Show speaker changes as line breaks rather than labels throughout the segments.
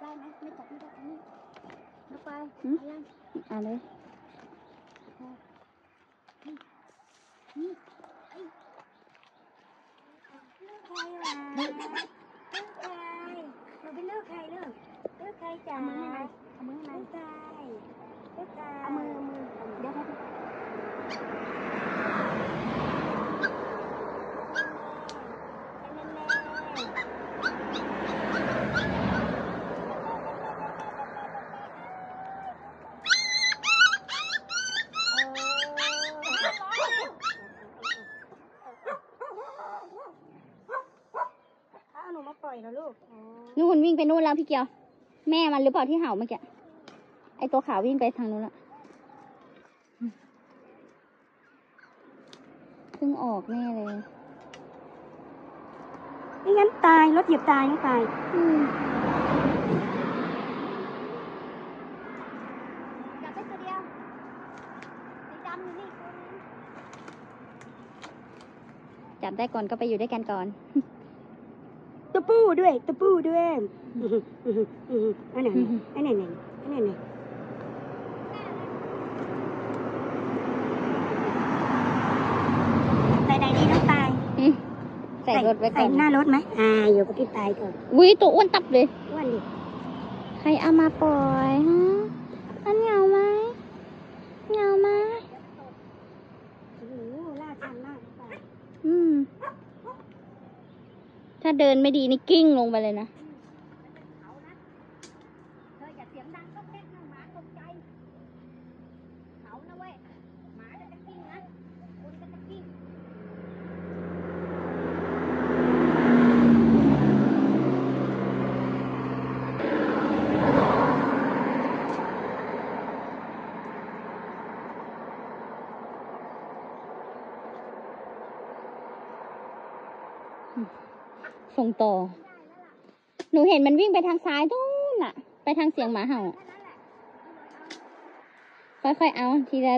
ได้ไหมไม่จับไม่ได้อันนี้นกไป
หืม
เอายัง
เอะไร
นี่ไอ้ลูกใครวะลูกใครเราเป็นลูกใครลูกลูกใครจ๋า
เอามือให้มัน
ลูกใครลูกใคร
เอามือเอามือเดี๋ยวเดี๋ยวเดี๋ยว
เอาหนูมา ปล่อยแล้วลูก
นู่นวิ่งไปนู่นแล้วพี่เกียว แม่มันหรือเปล่าที่เห่าเมื่อกี้ ไอตัวขาววิ่งไปทางนู้นละเพิ่งออกแน่เลย
ไม่งั้นตายรถเหยียบตายน้องตาย
อืม
จับได้ตัวเดียวสีดำอยู่นี่
จับได้ก่อนก็ไปอยู่ด้วยกันก่อน
ตัว ปูด้วยตัวปูด้วยอื้อหืออื้อหืออื้อหืออันไหนอันไหนอันไหนอันไหนใส่ใดนี้น้องตาย
ใส่รถไว้ก่
ใส่
อน
หน้ารถไหมอ่าอยู่กับพี่ตายก่อน
วิตัวอ้วนตับเลย
อ้วนดิ
ใครเอามาปล่อยฮะอันเหงาไหมเหงาไหม
โอ้โหลากชันมากตาย
อืม ถ้าเดินไม่ดีนี่กิ้งลงไปเลยนะ
เสียงดังก็แก๊กนะหมาตกใจเขานะเว้ยหมาจะกิ้งนะคนก็จะกิ้ง
ส่งต่อ หนูเห็นมันวิ่งไปทางซ้ายนู่นน่ะไปทางเสียงหมาเห่า ค่อยๆ เอาทีละ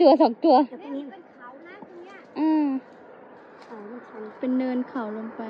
ตัวสองตัว
เดี๋ยวพรุ่งนี้เป็นเขานะตรงเนี้ย
อ่า
เขามันชัน
เป็นเนินเขาลงไป